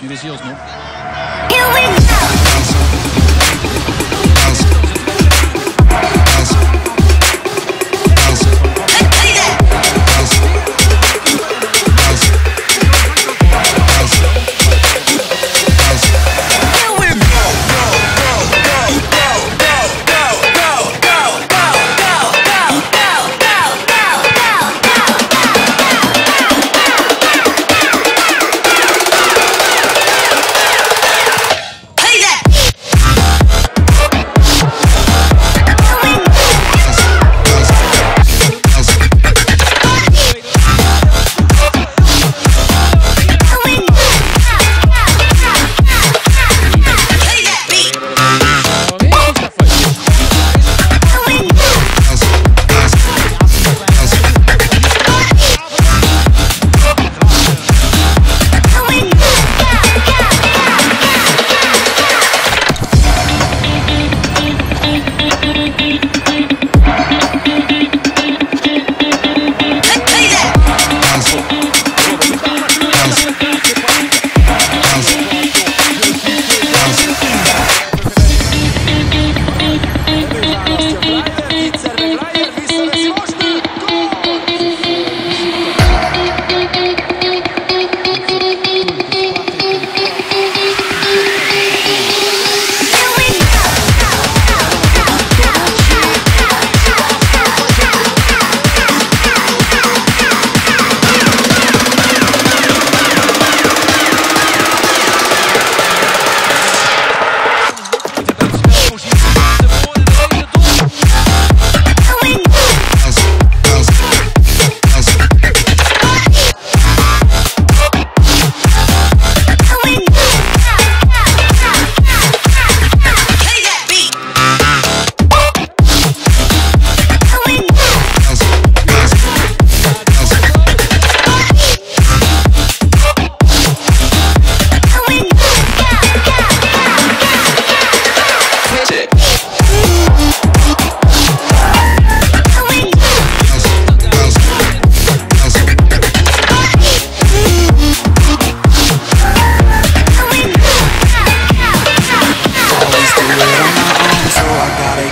Hier is Niels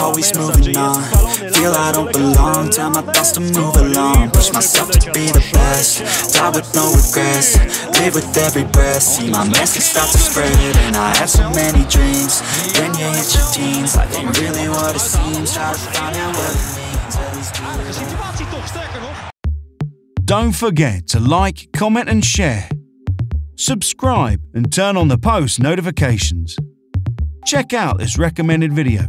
always moving on. Feel I don't belong, tell my thoughts to move along. Push myself to be the best, die with no regrets. Live with every breath, see my message start to spread. And I have so many dreams. When you hit your teens, life ain't really what it seems. Try to find out what it means. At least. Don't forget to like, comment, and share. Subscribe and turn on the post notifications. Check out this recommended video,